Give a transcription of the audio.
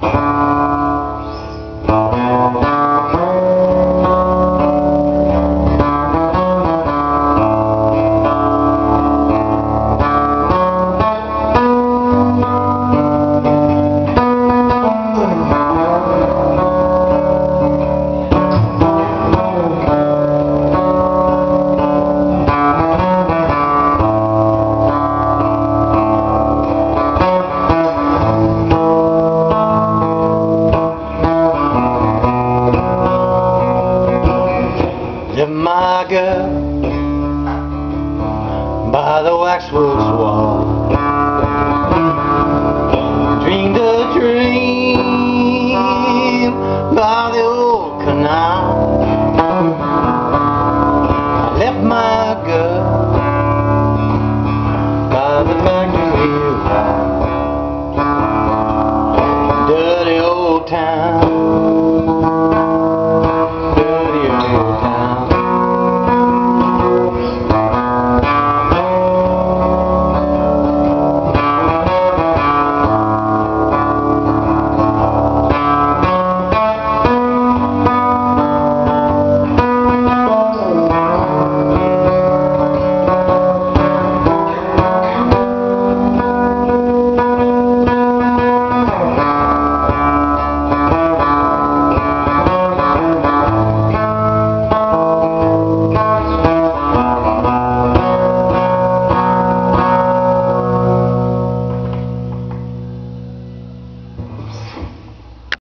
Left my by the waxworks wall. Dreamed a dream by the old canal. I left my girl by the factory wall. Dirty old town.